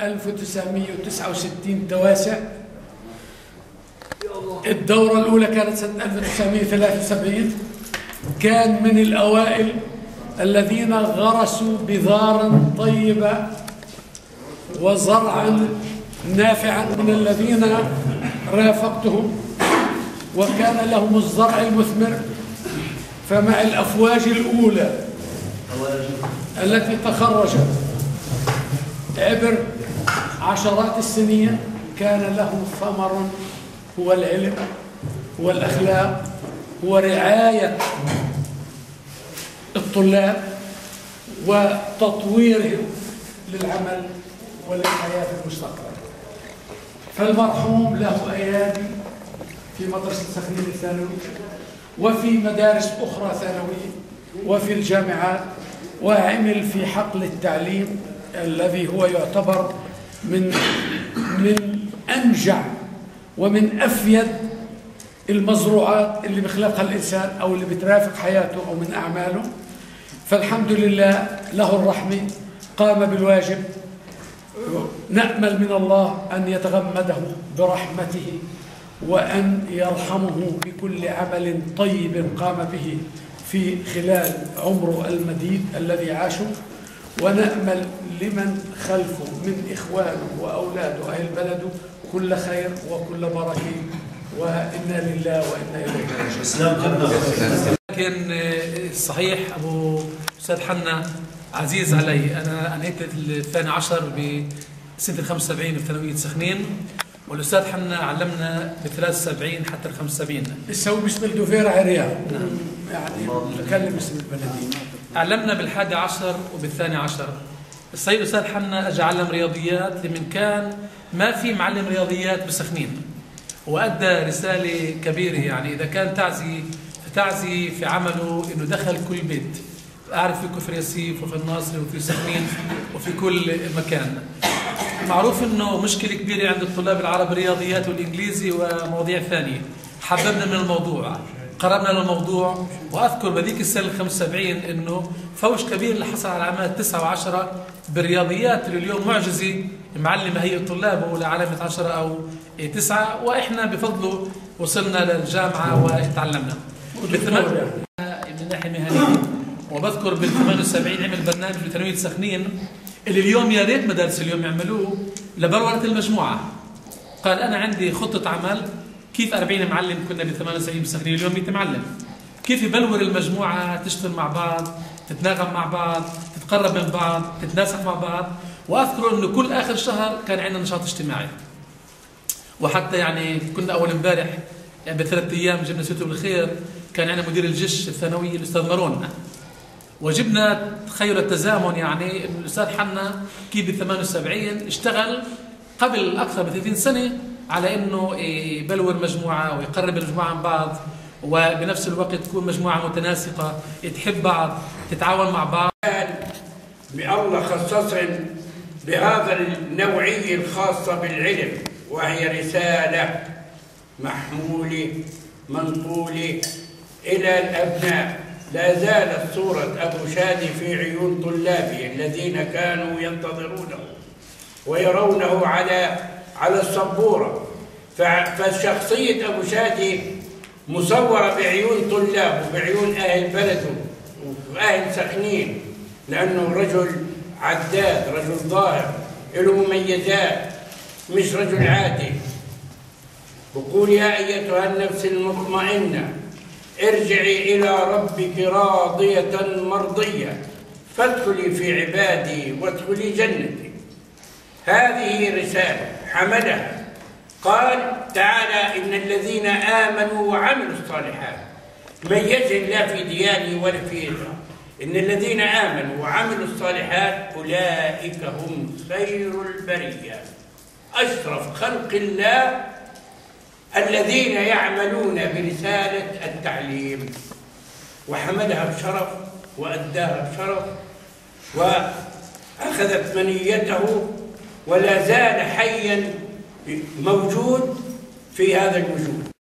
1969 تواسع الدورة الأولى كانت سنة 1973 كان من الأوائل الذين غرسوا بذارا طيبة وزرعا نافعا من الذين رافقتهم. وكان لهم الزرع المثمر فمع الأفواج الأولى التي تخرجت عبر عشرات السنين كان له ثمر هو العلم هو الأخلاق هو رعاية الطلاب وتطويرهم للعمل وللحياة المستقبل. فالمرحوم له أيادي في مدرسة سخنين الثانوي وفي مدارس أخرى ثانوية وفي الجامعات وعمل في حقل التعليم الذي هو يعتبر من من أنجع ومن أفيد المزروعات اللي بيخلقها الإنسان أو اللي بترافق حياته أو من أعماله. فالحمد لله له الرحمة قام بالواجب. نأمل من الله أن يتغمده برحمته وأن يرحمه بكل عمل طيب قام به في خلال عمره المديد الذي عاشه. ونأمل لمن خلفه من إخوانه وأولاده أهل بلده كل خير وكل بركة وإنا لله وإنا إليه راجعون. لكن آه، صحيح أبو أستاذ حنا عزيز علي أنا أنهيت الثاني عشر بسنة ال 75 بثانويه سخنين والأستاذ حنا علمنا ب 73 حتى ال 75 بتسوي باسم الدوفير عريان. يعني بكلم اسم البلدية. علمنا بالحادي عشر وبالثاني عشر. السيد الاستاذ حنا اجى علم رياضيات لمن كان ما في معلم رياضيات بسخنين. وأدى رسالة كبيرة يعني إذا كان تعزي فتعزي في عمله إنه دخل كل بيت. أعرف في كفر ياسيف وفي الناصر وفي سخنين وفي كل مكان. معروف إنه مشكلة كبيرة عند الطلاب العرب الرياضيات والإنجليزي ومواضيع ثانية. حببنا من الموضوع. قربنا للموضوع وأذكر بذيك السنة ال 75 إنه فوج كبير اللي حصل على علامات 9 و10 بالرياضيات اللي اليوم معجزه معلم هيئة طلابه لعلامه 10 أو 9 وإحنا بفضله وصلنا للجامعة وتعلمنا. من ناحيه مهنيه وبذكر بال 78 عمل برنامج بتنميه سخنين اللي اليوم يا ريت مدارس اليوم يعملوه لبلوره المجموعة قال أنا عندي خطة عمل كيف 40 معلم كنا ب 78 بسخنين اليوم 100 معلم؟ كيف يبلور المجموعة تشتغل مع بعض تتناغم مع بعض تتقرب من بعض تتناسق مع بعض؟ وأذكر إنه كل آخر شهر كان عندنا نشاط اجتماعي. وحتى يعني كنا أول امبارح يعني بثلاث أيام جبنا سيرته بالخير كان عندنا مدير الجيش الثانوي الأستاذ مارون وجبنا تخيل التزامن يعني الأستاذ حنا كيف ب 78 اشتغل قبل أكثر من 30 سنة على إنه يبلور مجموعة ويقرب المجموعة عن بعض وبنفس الوقت تكون مجموعة متناسقة تحب بعض تتعاون مع بعض. بالله خصصهم بهذا النوعية الخاصة بالعلم وهي رسالة محمولة منقولة إلى الأبناء. لا زالت صورة أبو شادي في عيون طلابه الذين كانوا ينتظرونه ويرونه على على السبورة. فشخصية أبو شادي مصورة بعيون طلابه بعيون أهل بلده وأهل سخنين لأنه رجل عداد رجل ظاهر له مميزات مش رجل عادي. وقول يا أيتها النفس المطمئنة ارجعي إلى ربك راضية مرضية فادخلي في عبادي وادخلي جنتي. هذه رسالة. حملها قال تعالى إن الذين آمنوا وعملوا الصالحات ميز لا في ديانه ولا في إن الذين آمنوا وعملوا الصالحات أولئك هم خير البرية. أشرف خلق الله الذين يعملون برسالة التعليم. وحملها بشرف وأداها بشرف وأخذت منيته ولا زال حيا موجود في هذا الوجود